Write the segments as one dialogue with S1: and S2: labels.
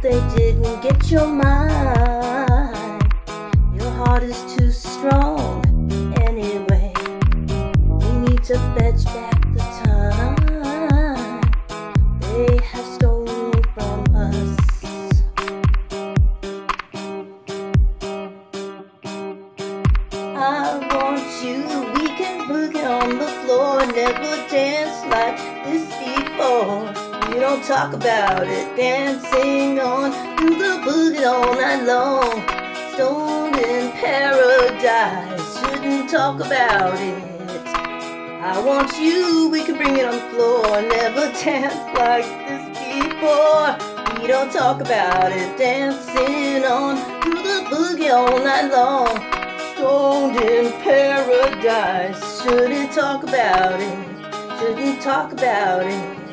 S1: they didn't get your mind. Your heart is too strong anyway. We need to fetch back the time they have stolen from us. I want you we can boogie on the floor, never dance like this before. We don't talk about it, dancing on to the boogie all night long. Stoned in paradise, shouldn't talk about it. I want you, we can bring it on the floor, never dance like this before. We don't talk about it, dancing on to the boogie all night long. Stoned in paradise, shouldn't talk about it, shouldn't talk about it.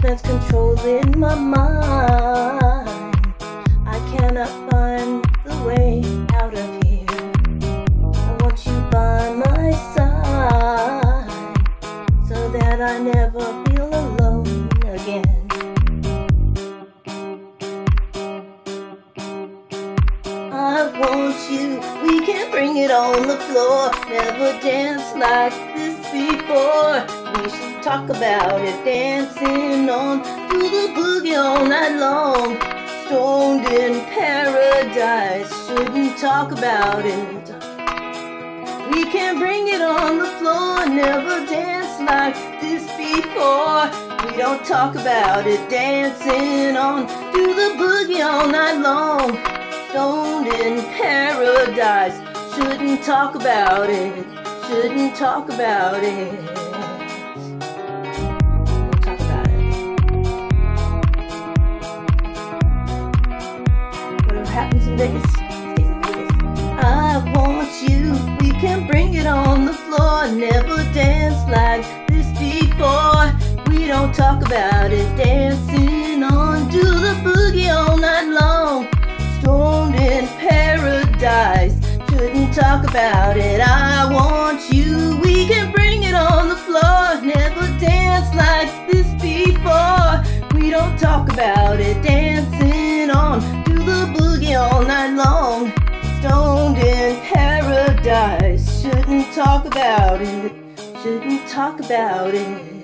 S1: Suspense controlling my mind. I cannot find the way out of here. I want you by my side so that I never feel alone again. I want you, we can bring it on the floor. Never dance like this before. We should talk about it, dancing on to the boogie all night long. Stoned in paradise, shouldn't talk about it. We can bring it on the floor, never danced like this before. We don't talk about it, dancing on to the boogie all night long. Stoned in paradise, shouldn't talk about it, shouldn't talk about it. Talk about it. Whatever happens in Vegas. I want you, we can bring it on the floor. Never danced like this before. We don't talk about it, dancing on to the boogie all night long. Stoned in paradise, shouldn't talk about it. I about it, dancing on to the boogie all night long stoned in paradise. Shouldn't talk about it. Shouldn't talk about it.